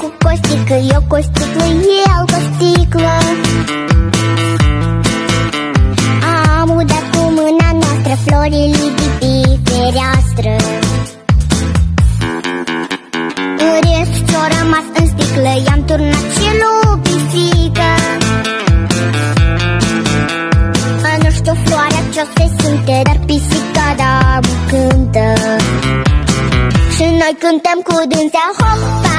cu Costică eu cu o sticlă, el cu o sticlă Am udat cu mâna noastră florile de pe fereastră În rest ce-o rămas în sticlă, i-am turnat și lui pisică. Nu știu floarea ce-o se simte, dar pisica da cântă. Și noi cântăm cu dânsea Hoppa